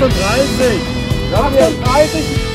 38. 38